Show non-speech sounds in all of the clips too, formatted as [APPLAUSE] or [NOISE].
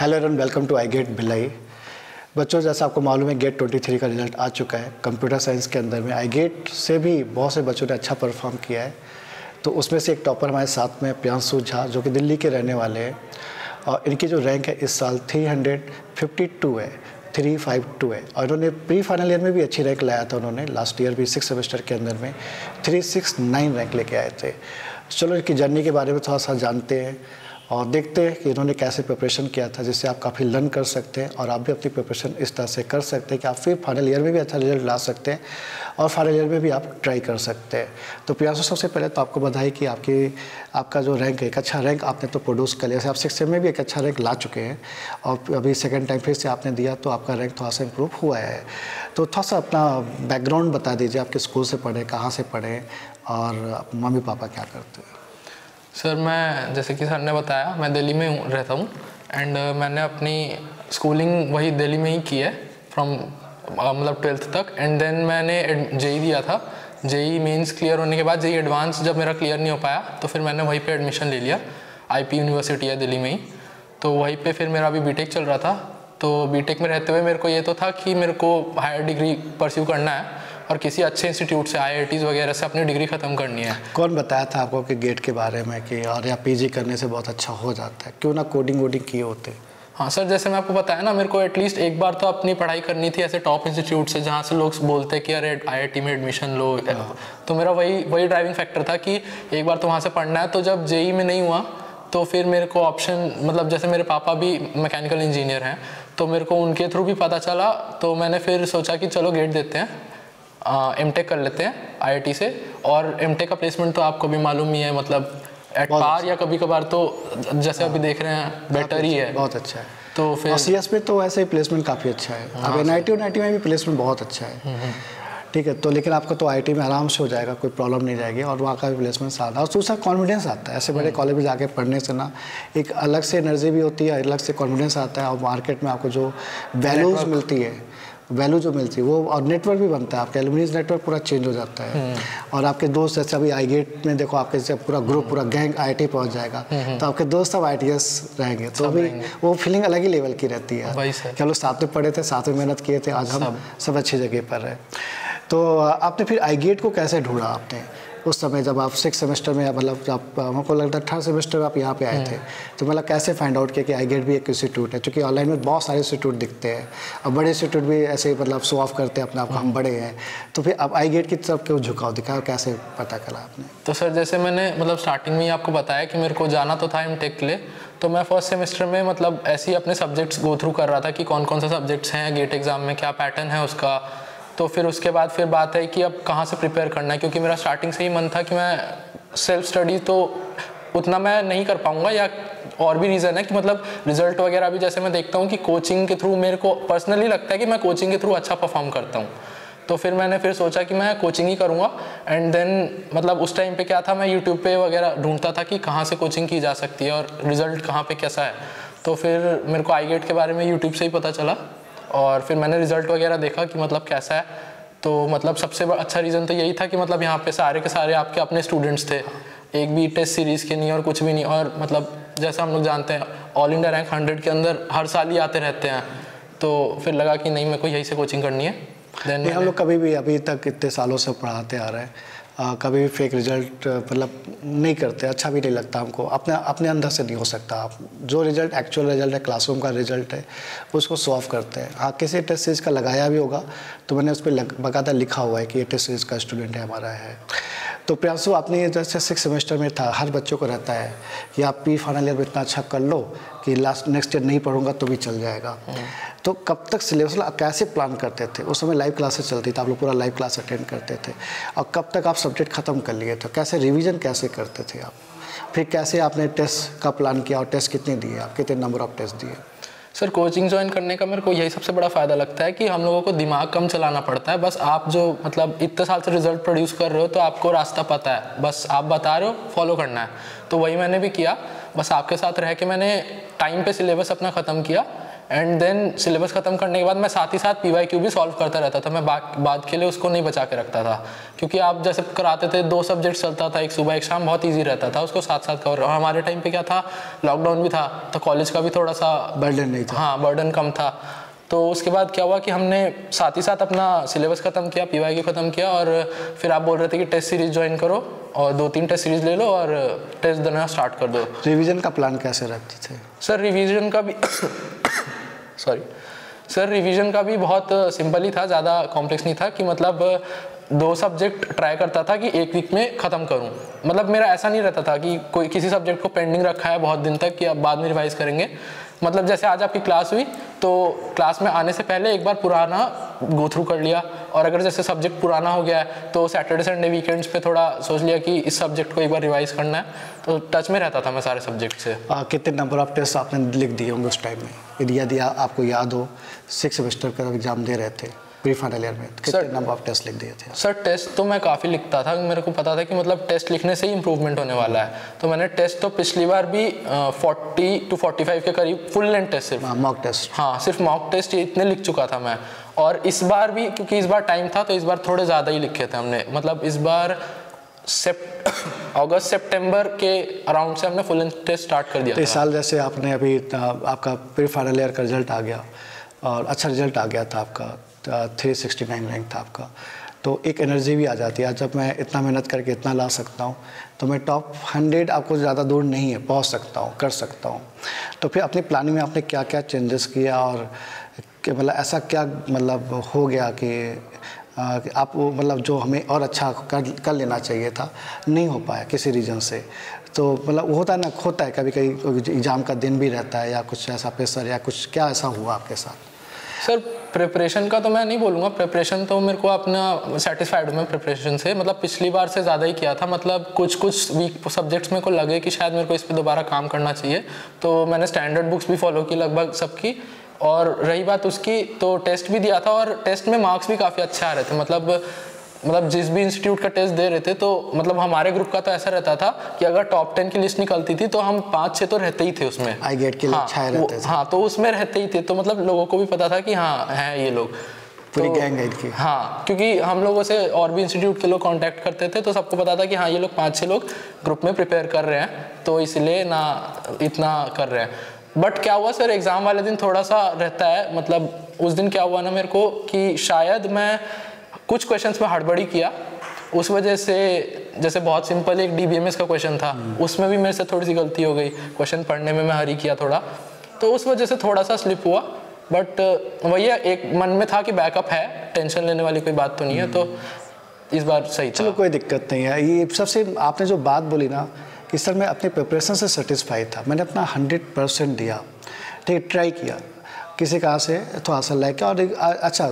Hello and welcome to I gate Bhilai. बच्चों, जैसा आपको मालूम है गेट 23 का रिज़ल्ट आ चुका है। कंप्यूटर साइंस के अंदर में आई गेट से भी बहुत से बच्चों ने अच्छा परफॉर्म किया है। तो उसमें से एक टॉपर हमारे साथ में प्रियांशु झा, जो कि दिल्ली के रहने वाले हैं। और इनकी जो रैंक है, इस साल 352 है 352 है। और इन्होंने प्री फाइनल ईयर में भी अच्छी रैंक लाया था उन्होंने लास्ट ईयर भी सिक्स सेमेस्टर के अंदर में। 369 रैंक लेके आए थे। चलो इनकी जर्नी के बारे में थोड़ा सा जानते हैं। और देखते हैं कि इन्होंने कैसे प्रिपरेशन किया था, जिससे आप काफ़ी लर्न कर सकते हैं और आप भी अपनी प्रिपरेशन इस तरह से कर सकते हैं कि आप फिर फाइनल ईयर में भी अच्छा रिज़ल्ट ला सकते हैं और फाइनल ईयर में भी आप ट्राई कर सकते हैं। तो प्रियांशु सबसे पहले तो आपको बधाई कि आपकी, आपका जो रैंक है एक अच्छा रैंक आपने तो प्रोड्यूस कर लिया। आप सिक्स में भी एक अच्छा रैंक ला चुके हैं और अभी सेकेंड टाइम फिर से आपने दिया तो आपका रैंक थोड़ा सा इम्प्रूव हुआ है। तो थोड़ा सा अपना बैकग्राउंड बता दीजिए, आपके स्कूल से पढ़े, कहाँ से पढ़े और मम्मी पापा क्या करते हैं? सर मैं जैसे कि सर ने बताया मैं दिल्ली में रहता हूँ एंड uh, मैंने अपनी स्कूलिंग वही दिल्ली में ही की है फ्रॉम मतलब ट्वेल्थ तक एंड देन मैंने जेई दिया था। जेई मेंस क्लियर होने के बाद जेई एडवांस जब मेरा क्लियर नहीं हो पाया तो फिर मैंने वहीं पे एडमिशन ले लिया आईपी यूनिवर्सिटी है दिल्ली में ही। तो वहीं पे फिर मेरा अभी बीटेक चल रहा था तो बीटेक में रहते हुए मेरे को ये तो था कि मेरे को हायर डिग्री परस्यू करना है और किसी अच्छे इंस्टीट्यूट से आई वगैरह से अपनी डिग्री ख़त्म करनी है। कौन बताया था आपको कि गेट के बारे में कि और या पीजी करने से बहुत अच्छा हो जाता है? क्यों ना कोडिंग वोडिंग किए होते? हाँ सर जैसे मैं आपको बताया ना मेरे को एटलीस्ट एक बार तो अपनी पढ़ाई करनी थी ऐसे टॉप इंस्टीट्यूट से जहाँ से लोग बोलते कि अरे आईआईटी में एडमिशन लो। तो मेरा वही वही ड्राइविंग फैक्टर था कि एक बार तो वहाँ से पढ़ना है तो जब जेई में नहीं हुआ तो फिर मेरे को ऑप्शन मतलब जैसे मेरे पापा भी मैकेनिकल इंजीनियर हैं तो मेरे को उनके थ्रू भी पता चला तो मैंने फिर सोचा कि चलो गेट देते हैं। एम टेक कर लेते हैं आईआईटी से। और एम टेक का प्लेसमेंट तो आपको भी मालूम ही है मतलब एट पार या कभी कभार तो जैसे अभी देख रहे हैं बेटर ही है। बहुत अच्छा है। तो फिर सी एस में तो वैसे ही प्लेसमेंट काफ़ी अच्छा है। हाँ, अब एन आई टी में भी प्लेसमेंट बहुत अच्छा है। हम्म, हम्म। ठीक है तो लेकिन आपका तो आई में आराम से हो जाएगा कोई प्रॉब्लम नहीं जाएगी और वहाँ का भी प्लेसमेंट है। और दूसरा कॉन्फिडेंस आता है। ऐसे बड़े कॉलेज हम्म। में जाके पढ़ने से ना एक अलग से एनर्जी भी होती है अलग से कॉन्फिडेंस आता है। और मार्केट में आपको जो वैल्यूज़ मिलती है वैल्यू जो मिलती है वो और नेटवर्क भी बनता है। आपका एलुमिनीज नेटवर्क पूरा चेंज हो जाता है। हम्म। और आपके दोस्त जैसे अभी आई गेट में देखो आपके जैसे पूरा ग्रुप पूरा गैंग आई पहुँच जाएगा। हम्म, हम्म। तो आपके दोस्त सब आई रहेंगे। तो अभी वो फीलिंग अलग ही लेवल की रहती है। क्या लोग साथ में पढ़े थे साथ में मेहनत किए थे आज हम सब। अच्छी जगह पर रहे तो आपने फिर आई गेट को कैसे ढूंढा आपने? उस समय जब आप सिक्स सेमेस्टर में मतलब जब हमको लगता है थर्ड सेमेस्टर में आप यहाँ पे आए थे। हम्म। तो मतलब कैसे फाइंड आउट किया कि आई गेट भी एक इंस्टीट्यूट है? क्योंकि ऑनलाइन में बहुत सारे इंस्टीट्यूट दिखते हैं। और बड़े इंस्टीट्यूट भी ऐसे मतलब शो ऑफ़ करते हैं अपने आप को हम हम्म। बड़े हैं। तो फिर अब आई गेट की तरफ़ क्यों झुकाव दिखा कैसे पता करा आपने? तो सर जैसे मैंने मतलब स्टार्टिंग में ही आपको बताया कि मेरे को जाना तो था एम टेक के लिए तो मैं फ़र्स्ट सेमेस्टर में मतलब ऐसे ही अपने सब्जेक्ट्स गो थ्रू कर रहा था कि कौन कौन से सब्जेक्ट्स हैं गेट एग्ज़ाम में क्या पैटर्न है उसका तो फिर उसके बाद फिर बात है कि अब कहाँ से प्रिपेयर करना है? क्योंकि मेरा स्टार्टिंग से ही मन था कि मैं सेल्फ स्टडी तो उतना मैं नहीं कर पाऊँगा या और भी रीज़न है कि मतलब रिज़ल्ट वगैरह भी जैसे मैं देखता हूँ कि कोचिंग के थ्रू मेरे को पर्सनली लगता है कि मैं कोचिंग के थ्रू अच्छा परफॉर्म करता हूँ। तो फिर मैंने फिर सोचा कि मैं कोचिंग ही करूँगा। एंड देन मतलब उस टाइम पे क्या था, मैं यूट्यूब पे वगैरह ढूंढता था कि कहाँ से कोचिंग की जा सकती है और रिज़ल्ट कहाँ पे कैसा है। तो फिर मेरे को आई के बारे में यूट्यूब से ही पता चला। और फिर मैंने रिज़ल्ट वगैरह देखा कि मतलब कैसा है। तो मतलब सबसे अच्छा रीज़न तो यही था कि मतलब यहाँ पे सारे के सारे आपके अपने स्टूडेंट्स थे। एक भी टेस्ट सीरीज़ के नहीं और कुछ भी नहीं। और मतलब जैसा हम लोग जानते हैं ऑल इंडिया रैंक हंड्रेड के अंदर हर साल ही आते रहते हैं। तो फिर लगा कि नहीं मेरे को यही से कोचिंग करनी है। देन हम लोग कभी भी अभी तक इतने सालों से पढ़ाते आ रहे हैं। कभी भी फेक रिज़ल्ट मतलब नहीं करते अच्छा भी नहीं लगता हमको। अपने अपने अंदर से नहीं हो सकता आप। जो रिज़ल्ट एक्चुअल रिज़ल्ट है क्लासरूम का रिज़ल्ट है, उसको सॉल्व करते हैं। हाँ किसी टेस्ट सीरीज़ का लगाया भी होगा तो मैंने उस पर बाकायदा लिखा हुआ है कि ये टेस्ट सीरीज़ का स्टूडेंट है, हमारा है। तो प्रियांशु आपने जैसे सिक्स सेमेस्टर में था हर बच्चों को रहता है कि आप पी फाइनल ईयर में इतना अच्छा कर लो कि लास्ट नेक्स्ट ईयर नहीं पढ़ूँगा तो भी चल जाएगा। तो कब तक सिलेबस कैसे प्लान करते थे? उस समय लाइव क्लासेस चलती थी आप लोग पूरा लाइव क्लास अटेंड करते थे। और कब तक आप सब्जेक्ट ख़त्म कर लिए थे? कैसे रिविज़न कैसे करते थे आप? फिर कैसे आपने टेस्ट का प्लान किया और टेस्ट कितने दिए? आप कितने नंबर ऑफ़ टेस्ट दिए? सर कोचिंग ज्वाइन करने का मेरे को यही सबसे बड़ा फ़ायदा लगता है कि हम लोगों को दिमाग कम चलाना पड़ता है। बस आप जो मतलब इतने साल से रिज़ल्ट प्रोड्यूस कर रहे हो तो आपको रास्ता पता है। बस आप बता रहे हो फॉलो करना है। तो वही मैंने भी किया। बस आपके साथ रह के मैंने टाइम पे सिलेबस अपना ख़त्म किया। एंड देन सिलेबस खत्म करने के बाद मैं साथ ही साथ पी वाई क्यू भी सॉल्व करता रहता था। मैं बाद के लिए उसको नहीं बचा के रखता था। क्योंकि आप जैसे कराते थे दो सब्जेक्ट चलता था एक सुबह एक शाम बहुत ईजी रहता था उसको साथ साथ कवर और हमारे टाइम पे क्या था? लॉकडाउन भी था तो कॉलेज का भी थोड़ा सा बर्डन नहीं था। हाँ बर्डन कम था। तो उसके बाद क्या हुआ कि हमने साथ ही साथ अपना सिलेबस ख़त्म किया पी वाई ख़त्म किया और फिर आप बोल रहे थे कि टेस्ट सीरीज़ ज्वाइन करो और दो तीन टेस्ट सीरीज़ ले लो और टेस्ट देना स्टार्ट कर दो। रिवीजन का प्लान कैसे रखते थे? सर रिवीजन का भी सॉरी सर रिवीजन का भी बहुत सिंपल ही था, ज़्यादा कॉम्प्लेक्स नहीं था कि मतलब दो सब्जेक्ट ट्राई करता था कि एक वीक में ख़त्म करूँ। मतलब मेरा ऐसा नहीं रहता था कि कोई, किसी सब्जेक्ट को पेंडिंग रखा है बहुत दिन तक कि अब बाद में रिवाइज करेंगे। मतलब जैसे आज आपकी क्लास हुई तो क्लास में आने से पहले एक बार पुराना गो थ्रू कर लिया। और अगर जैसे सब्जेक्ट पुराना हो गया है तो सैटरडे संडे वीकेंड्स पे थोड़ा सोच लिया कि इस सब्जेक्ट को एक बार रिवाइज करना है। तो टच में रहता था मैं सारे सब्जेक्ट से। आ, कितने नंबर ऑफ़ टेस्ट आपने लिख दिए होंगे उस टाइम में? यदि यदि आपको याद हो सिक्स सेमेस्टर का एग्ज़ाम दे रहे थे। प्री फाइनल ईयर में कितने नंबर ऑफ़ टेस्ट लिख दिए थे? सर टेस्ट तो मैं काफ़ी लिखता था। मेरे को पता था कि मतलब टेस्ट लिखने से ही इंप्रूवमेंट होने वाला है। तो मैंने टेस्ट तो पिछली बार भी फोर्टी टू फोर्टी फाइव के करीब फुल लेंथ टेस्ट सिर्फ़। मॉक टेस्ट हाँ सिर्फ़ मॉक टेस्ट ये इतने लिख चुका था मैं। और इस बार भी क्योंकि इस बार टाइम था तो इस बार थोड़े ज़्यादा ही लिखे थे हमने। मतलब इस बार [COUGHS] अगस्त सितंबर के अराउंड से हमने फुल लेंथ टेस्ट स्टार्ट कर दिया तो इस साल जैसे आपने अभी आपका प्री फाइनल ईयर का रिज़ल्ट आ गया और अच्छा रिज़ल्ट आ गया था आपका। थ्री सिक्सटी नाइन रैंक था आपका। तो एक एनर्जी भी आ जाती है। जब मैं इतना मेहनत करके इतना ला सकता हूँ तो मैं टॉप हंड्रेड आपको ज़्यादा दूर नहीं है, पहुँच सकता हूँ, कर सकता हूँ। तो फिर अपनी प्लानिंग में आपने क्या क्या चेंजेस किया और कि मतलब ऐसा क्या मतलब हो गया कि आप वो मतलब जो हमें और अच्छा कर कर लेना चाहिए था, नहीं हो पाया किसी रीज़न से। तो मतलब होता है ना, होता है कभी कभी एग्ज़ाम का दिन भी रहता है या कुछ ऐसा प्रेशर या कुछ, क्या ऐसा हुआ आपके साथ? सर प्रिपरेशन का तो मैं नहीं बोलूँगा। प्रिपरेशन तो मेरे को अपना सेटिस्फाइड हूँ मैं प्रिपरेशन से। मतलब पिछली बार से ज़्यादा ही किया था। मतलब कुछ कुछ वीक सब्जेक्ट्स मेरे को लगे कि शायद मेरे को इस पर दोबारा काम करना चाहिए। तो मैंने स्टैंडर्ड बुक्स भी फॉलो की लगभग सबकी। और रही बात उसकी तो टेस्ट भी दिया था और टेस्ट में मार्क्स भी काफ़ी अच्छे आ रहे थे। मतलब मतलब जिस भी इंस्टीट्यूट का टेस्ट दे रहे थे तो मतलब हमारे ग्रुप का तो ऐसा रहता था कि अगर टॉप टेन की लिस्ट निकलती थी तो हम पाँच छः तो रहते ही थे उसमें। आई गेट के हाँ, रहते थे। हाँ तो उसमें रहते ही थे तो मतलब लोगों को भी पता था कि हाँ हैं ये लोग। पूरी तो, गैंग की। हाँ क्योंकि हम लोगों से और भी इंस्टीट्यूट के लोग कांटेक्ट करते थे तो सबको पता था कि हाँ ये लोग पाँच छः लोग ग्रुप में प्रिपेयर कर रहे हैं तो इसलिए ना इतना कर रहे हैं। बट क्या हुआ सर एग्ज़ाम वाले दिन थोड़ा सा रहता है मतलब उस दिन क्या हुआ ना मेरे को कि शायद मैं कुछ क्वेश्चन में हड़बड़ी किया। उस वजह से जैसे बहुत सिंपल एक डीबीएमएस का क्वेश्चन था। उसमें भी मेरे से थोड़ी सी गलती हो गई। क्वेश्चन पढ़ने में मैं हरी किया थोड़ा। तो उस वजह से थोड़ा सा स्लिप हुआ। बट वही एक मन में था कि बैकअप है। टेंशन लेने वाली कोई बात तो नहीं है। तो इस बार सही चलो कोई दिक्कत नहीं है। ये सबसे आपने जो बात बोली ना कि सर मैं अपने प्रिपरेशन से सेटिस्फाइड था। मैंने अपना हंड्रेड परसेंट दिया। ठीक है ट्राई किया। किसी कहा से थोड़ा सा लेके और अच्छा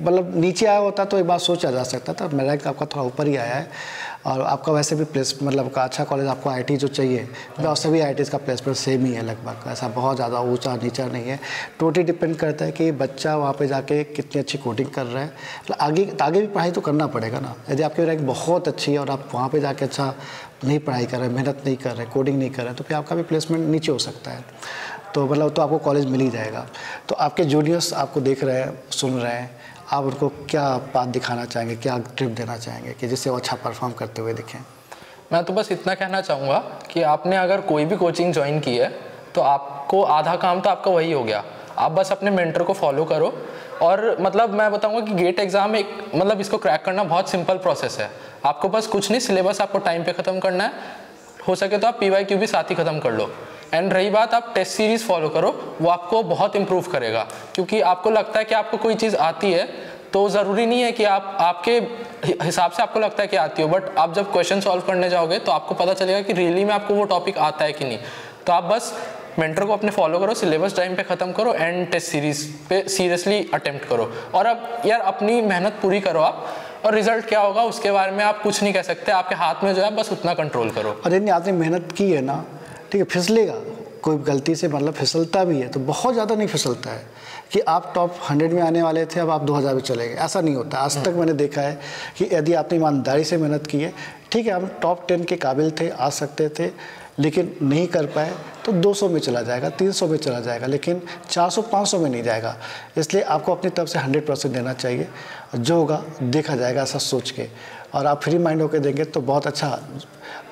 मतलब नीचे आया होता तो एक बार सोचा जा सकता था, मेरा आपका थोड़ा ऊपर ही आया है। और आपका वैसे भी प्लेस मतलब का अच्छा कॉलेज आपको आईटी जो चाहिए तो सभी आई का प्लेसमेंट सेम ही है लगभग। ऐसा बहुत ज़्यादा ऊँचा नीचा नहीं है। टोटली डिपेंड करता है कि बच्चा वहाँ पे जाके कितनी अच्छी कोडिंग कर रहा है। मतलब आगे आगे भी पढ़ाई तो करना पड़ेगा ना। यदि आपकी रैंक बहुत अच्छी है और आप वहाँ पर जाके अच्छा नहीं पढ़ाई कर रहे, मेहनत नहीं कर रहे कोडिंग नहीं कर रहे तो फिर आपका भी प्लेसमेंट नीचे हो सकता है। तो मतलब तो आपको कॉलेज मिल ही जाएगा। तो आपके जूनियर्स आपको देख रहे हैं, सुन रहे हैं। आप उनको क्या बात दिखाना चाहेंगे, क्या ट्रिप देना चाहेंगे कि जिससे वो अच्छा परफॉर्म करते हुए दिखें? मैं तो बस इतना कहना चाहूँगा कि आपने अगर कोई भी कोचिंग ज्वाइन की है तो आपको आधा काम तो आपका वही हो गया। आप बस अपने मेंटर को फॉलो करो और मतलब मैं बताऊँगा कि गेट एग्ज़ाम एक मतलब इसको क्रैक करना बहुत सिंपल प्रोसेस है। आपको बस कुछ नहीं सिलेबस आपको टाइम पे ख़त्म करना है। हो सके तो आप पी वाई क्यू भी साथ ही ख़त्म कर लो। एंड रही बात, आप टेस्ट सीरीज़ फॉलो करो, वो आपको बहुत इंप्रूव करेगा। क्योंकि आपको लगता है कि आपको कोई चीज़ आती है तो ज़रूरी नहीं है कि आप, आपके हिसाब से आपको लगता है कि आती हो बट आप जब क्वेश्चन सॉल्व करने जाओगे तो आपको पता चलेगा कि रियली में आपको वो टॉपिक आता है कि नहीं। तो आप बस मेंटर को अपने फॉलो करो सिलेबस टाइम पे ख़त्म करो एंड टेस्ट सीरीज़ पे सीरियसली अटेम्प्ट करो। और अब यार अपनी मेहनत पूरी करो आप, और रिज़ल्ट क्या होगा, उसके बारे में आप कुछ नहीं कह सकते, आपके हाथ में जो है बस उतना कंट्रोल करो। और यदि आपने मेहनत की है ना ठीक है फिसलेगा। कोई गलती से मतलब फिसलता भी है तो बहुत ज़्यादा नहीं फिसलता है कि आप टॉप हंड्रेड में आने वाले थे अब आप दो हज़ार में चले गए। ऐसा नहीं होता। आज तक मैंने देखा है कि यदि आपने ईमानदारी से मेहनत की है ठीक है हम टॉप टेन के काबिल थे आ सकते थे लेकिन नहीं कर पाए तो 200 में चला जाएगा 300 में चला जाएगा लेकिन 400 500 में नहीं जाएगा। इसलिए आपको अपनी तरफ़ से 100 परसेंट देना चाहिए। जो होगा देखा जाएगा ऐसा सोच के। और आप फ्री माइंड होकर देंगे तो बहुत अच्छा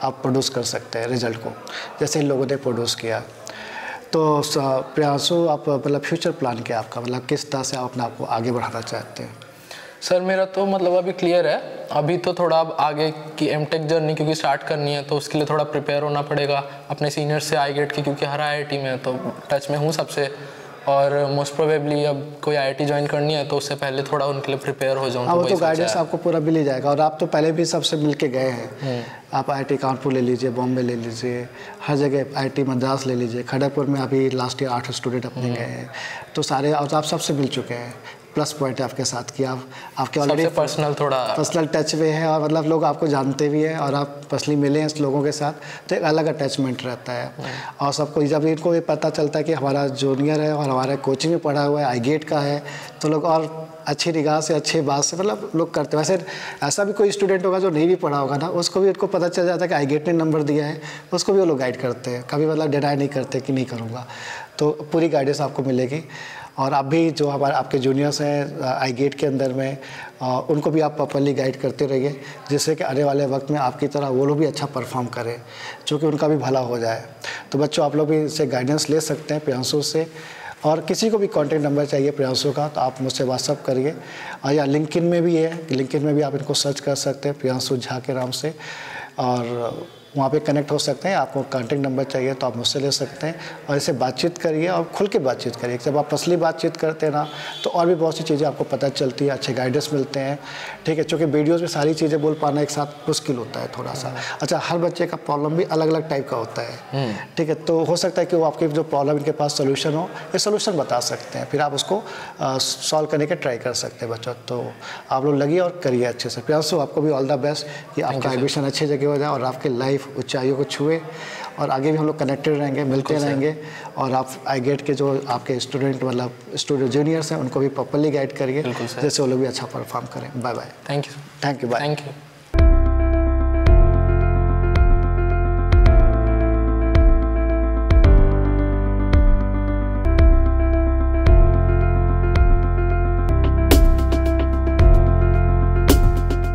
आप प्रोड्यूस कर सकते हैं रिज़ल्ट को। जैसे इन लोगों ने प्रोड्यूस किया। तो प्रयासों आप मतलब फ्यूचर प्लान क्या आपका? मतलब किस तरह से आप अपने आप को आगे बढ़ाना चाहते हैं? सर, मेरा तो मतलब अभी क्लियर है। अभी तो थोड़ा अब आगे की एम टेक जर्नी क्योंकि स्टार्ट करनी है तो उसके लिए थोड़ा प्रिपेयर होना पड़ेगा। अपने सीनियर से आई गेट की, क्योंकि हर आई में तो टच में हूँ सबसे। और मोस्ट प्रोबेबली अब कोई आईआईटी ज्वाइन करनी है तो उससे पहले थोड़ा उनके लिए प्रिपेयर हो जाऊँ हाँ वो तो गाइडेंस आपको पूरा मिल ही जाएगा और आप तो पहले भी सबसे मिल के गए हैं। आप आप आईआईटी कानपुर ले लीजिए बॉम्बे ले लीजिए हर जगह आईआईटी मद्रास ले लीजिए खड़गपुर में अभी लास्ट ईयर आठ स्टूडेंट अपने हम्म। गए हैं। तो सारे और आप सबसे मिल चुके हैं। प्लस पॉइंट है आपके साथ कि आप आपके ऑलरेडी पर्सनल थोड़ा पर्सनल टच में है और मतलब लोग आपको जानते भी हैं और आप पर्सनली मिले हैं लोगों के साथ तो एक अलग अटैचमेंट रहता है। और सबको जब इनको ये पता चलता है कि हमारा जूनियर है और हमारे कोचिंग में पढ़ा हुआ है आई गेट का है तो लोग और अच्छी निगाह से अच्छे बात से मतलब लोग करते हैं। वैसे ऐसा भी कोई स्टूडेंट होगा जो नहीं भी पढ़ा होगा ना उसको भी उनको पता चल जाता है कि आई गेट ने नंबर दिया है उसको भी वो लोग गाइड करते हैं। कभी मतलब डिनाई नहीं करते कि नहीं करूँगा। तो पूरी गाइडेंस आपको मिलेगी। और आप भी जो हमारे आपके जूनियर्स हैं आई गेट के अंदर में आ, उनको भी आप प्रॉपरली गाइड करते रहिए जिससे कि आने वाले वक्त में आपकी तरह वो लोग भी अच्छा परफॉर्म करें चूँकि उनका भी भला हो जाए। तो बच्चों आप लोग भी इससे गाइडेंस ले सकते हैं प्रियांशु से। और किसी को भी कॉन्टैक्ट नंबर चाहिए प्रियांशु का तो आप मुझसे व्हाट्सअप करिए। और या लिंकिन में भी है लिंकिन में भी आप इनको सर्च कर सकते हैं प्रियांशु झा के नाम से। और वहाँ पे कनेक्ट हो सकते हैं आपको कॉन्टेक्ट नंबर चाहिए तो आप मुझसे ले सकते हैं। और इसे बातचीत करिए और खुल के बातचीत करिए। जब आप असली बातचीत करते हैं ना तो और भी बहुत सी चीज़ें आपको पता चलती है अच्छे गाइडेंस मिलते हैं। ठीक है चूँकि वीडियोज़ में सारी चीज़ें बोल पाना एक साथ मुश्किल होता है थोड़ा सा अच्छा हर बच्चे का प्रॉब्लम भी अलग अलग टाइप का होता है। हम्म। ठीक है तो हो सकता है कि वो आपके जो प्रॉब्लम इनके पास सोल्यूशन हो ये सोल्यूशन बता सकते हैं। फिर आप उसको सॉल्व करने के ट्राई कर सकते हैं बच्चों। तो आप लोग लगिए और करिए अच्छे से। प्यासो आपको भी ऑल द बेस्ट कि आपका एडमिशन अच्छी जगह हो जाए और आपके लाइफ ऊंचाइयों को छुए और आगे भी हम लोग कनेक्टेड रहेंगे मिलते रहेंगे और आप आई गेट के जो आपके स्टूडेंट मतलब स्टूडेंट जूनियर्स हैं उनको भी प्रॉपरली गाइड करिए जैसे वो लोग भी अच्छा परफॉर्म करें। Bye bye thank you thank you bye thank you